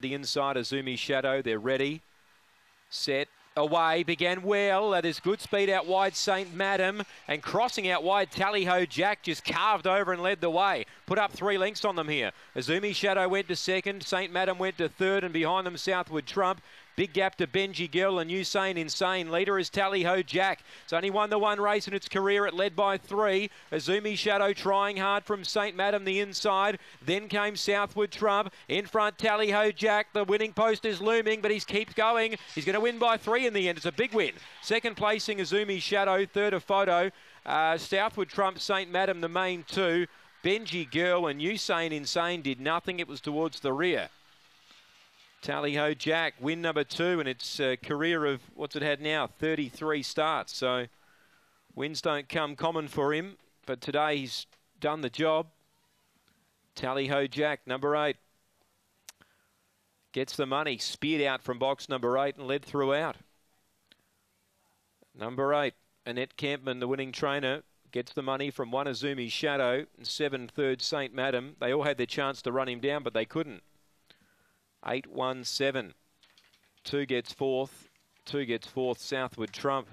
The inside, Azumi Shadow, they're ready. Set. Away, began well. That is good speed out wide, St. Madam. And crossing out wide, Tally Ho Jack just carved over and led the way. Put up three lengths on them here. Azumi Shadow went to second. St. Madam went to third. And behind them, Southwood Trump. Big gap to Benji Girl and Usain Insane. Leader is Tally Ho Jack. It's only won the one race in its career. It led by three. Azumi Shadow trying hard from St. Madam the inside. Then came Southwood Trump. In front, Tally Ho Jack. The winning post is looming, but he keeps going. He's going to win by three in the end. It's a big win. Second placing, Azumi Shadow. Third, a photo. Uh, Southwood Trump, St. Madam, the main two. Benji Girl and Usain Insane did nothing. It was towards the rear. Tally Ho Jack, win number two, and it's career of what's it had now? 33 starts. So wins don't come common for him, but today he's done the job. Tally Ho Jack, number eight, gets the money, speared out from box number eight and led throughout. Number eight, Annette Campman, the winning trainer, gets the money from one Azumi Shadow and seven third St. Madam. They all had their chance to run him down, but they couldn't. 8 1 7. Two gets fourth. Two gets fourth. Southwood Trump.